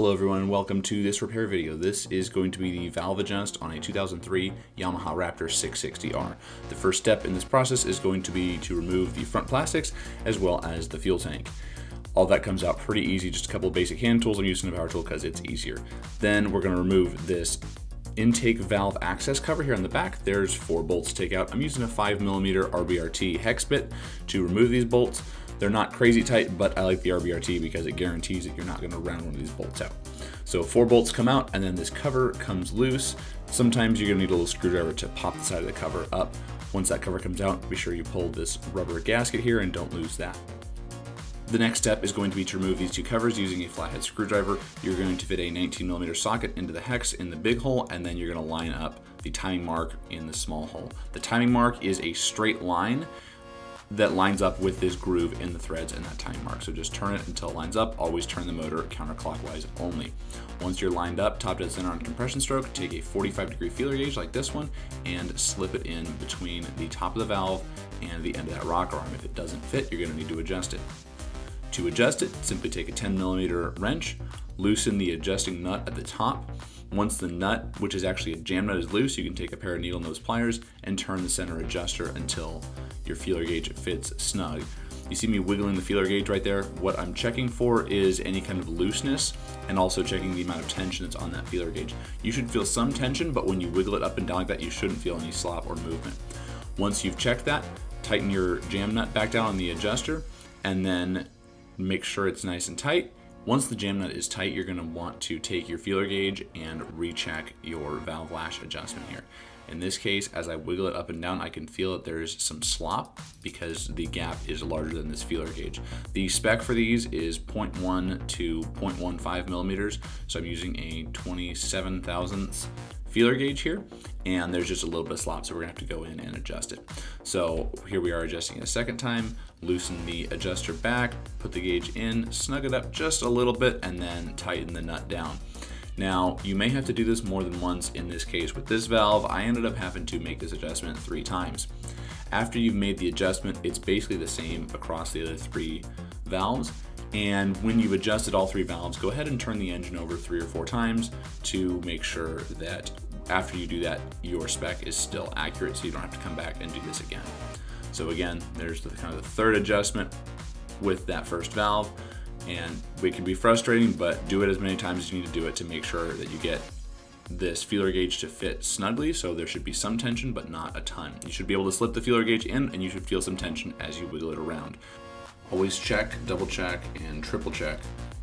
Hello everyone and welcome to this repair video. This is going to be the valve adjust on a 2003 Yamaha Raptor 660R. The first step in this process is going to be to remove the front plastics as well as the fuel tank. All that comes out pretty easy, just a couple basic hand tools. I'm using a power tool because it's easier. Then we're going to remove this intake valve access cover here on the back. There's four bolts to take out. I'm using a 5mm RBRT hex bit to remove these bolts. They're not crazy tight, but I like the RBRT because it guarantees that you're not gonna round one of these bolts out. So four bolts come out and then this cover comes loose. Sometimes you're gonna need a little screwdriver to pop the side of the cover up. Once that cover comes out, be sure you pull this rubber gasket here and don't lose that. The next step is going to be to remove these two covers using a flathead screwdriver. You're going to fit a 19 millimeter socket into the hex in the big hole, and then you're gonna line up the timing mark in the small hole. The timing mark is a straight line that lines up with this groove in the threads and that time mark. So just turn it until it lines up. Always turn the motor counterclockwise only. Once you're lined up, top dead center on compression stroke, take a 45 degree feeler gauge like this one and slip it in between the top of the valve and the end of that rocker arm. If it doesn't fit, you're gonna need to adjust it. To adjust it, simply take a 10 millimeter wrench, loosen the adjusting nut at the top. Once the nut, which is actually a jam nut, is loose, you can take a pair of needle nose pliers and turn the center adjuster until your feeler gauge fits snug. You see me wiggling the feeler gauge right there. What I'm checking for is any kind of looseness and also checking the amount of tension that's on that feeler gauge. You should feel some tension, but when you wiggle it up and down like that, you shouldn't feel any slop or movement. Once you've checked that, tighten your jam nut back down on the adjuster and then make sure it's nice and tight. Once the jam nut is tight, you're gonna want to take your feeler gauge and recheck your valve lash adjustment here. In this case, as I wiggle it up and down, I can feel that there's some slop because the gap is larger than this feeler gauge. The spec for these is 0.1 to 0.15 millimeters, so I'm using a 27 thousandths feeler gauge here, and there's just a little bit of slop, so we're gonna have to go in and adjust it. So here we are adjusting it a second time, loosen the adjuster back, put the gauge in, snug it up just a little bit, and then tighten the nut down. Now, you may have to do this more than once in this case. With this valve, I ended up having to make this adjustment three times. After you've made the adjustment, it's basically the same across the other three valves. And when you've adjusted all three valves, go ahead and turn the engine over three or four times to make sure that after you do that, your spec is still accurate so you don't have to come back and do this again. So again, there's the kind of the third adjustment with that first valve and it can be frustrating, but do it as many times as you need to do it to make sure that you get this feeler gauge to fit snugly, so there should be some tension, but not a ton. You should be able to slip the feeler gauge in and you should feel some tension as you wiggle it around. Always check, double check, and triple check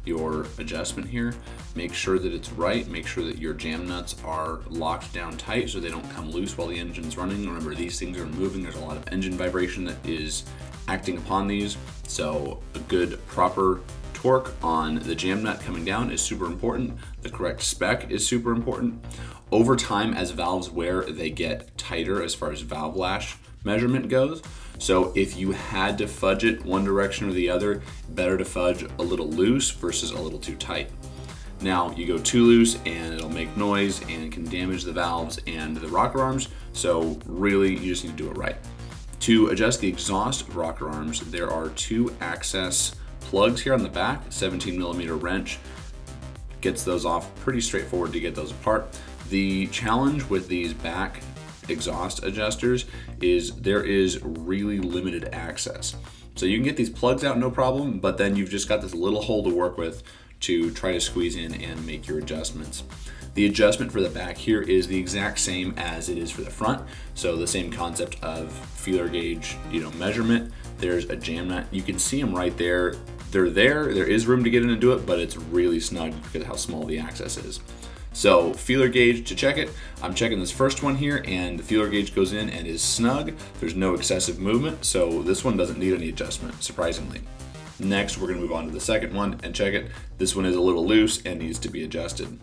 your adjustment here. Make sure that it's right. Make sure that your jam nuts are locked down tight so they don't come loose while the engine's running. Remember, these things are moving. There's a lot of engine vibration that is acting upon these. So a good proper torque on the jam nut coming down is super important. The correct spec is super important. Over time, as valves wear, they get tighter as far as valve lash measurement goes. So if you had to fudge it one direction or the other, better to fudge a little loose versus a little too tight. Now you go too loose and it'll make noise and can damage the valves and the rocker arms. So really you just need to do it right. To adjust the exhaust rocker arms, there are two access plugs here on the back, 17 millimeter wrench gets those off pretty straightforward to get those apart. The challenge with these back exhaust adjusters is there is really limited access. So you can get these plugs out no problem, but then you've just got this little hole to work with to try to squeeze in and make your adjustments. The adjustment for the back here is the exact same as it is for the front. So the same concept of feeler gauge, you know, measurement. There's a jam nut. You can see them right there they're there, there is room to get in and do it, but it's really snug because how small the access is. So feeler gauge to check it, I'm checking this first one here and the feeler gauge goes in and is snug. There's no excessive movement, so this one doesn't need any adjustment, surprisingly. Next, we're gonna move on to the second one and check it. This one is a little loose and needs to be adjusted.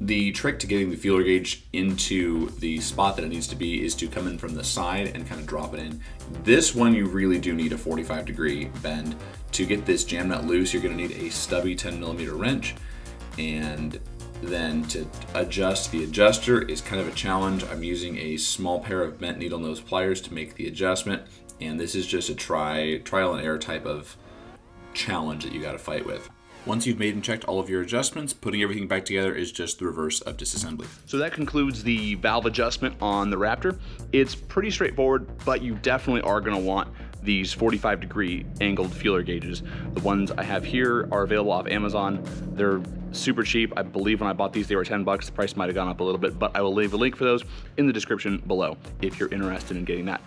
The trick to getting the feeler gauge into the spot that it needs to be is to come in from the side and kind of drop it in. This one you really do need a 45 degree bend. To get this jam nut loose, you're gonna need a stubby 10 millimeter wrench and then to adjust the adjuster is kind of a challenge. I'm using a small pair of bent needle nose pliers to make the adjustment and this is just a try trial and error type of challenge that you got to fight with. Once you've made and checked all of your adjustments, putting everything back together is just the reverse of disassembly. So that concludes the valve adjustment on the Raptor. It's pretty straightforward, but you definitely are gonna want these 45 degree angled feeler gauges. The ones I have here are available off Amazon. They're super cheap. I believe when I bought these, they were 10 bucks. The price might have gone up a little bit, but I will leave a link for those in the description below if you're interested in getting that.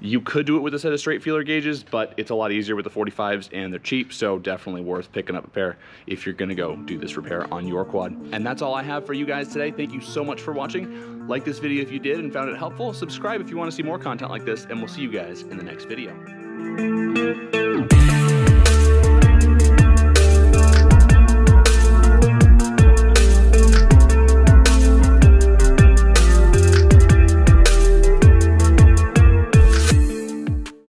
You could do it with a set of straight feeler gauges, but it's a lot easier with the 45s and they're cheap, so definitely worth picking up a pair if you're gonna go do this repair on your quad. And that's all I have for you guys today. Thank you so much for watching. Like this video if you did and found it helpful. Subscribe if you wanna see more content like this, and we'll see you guys in the next video.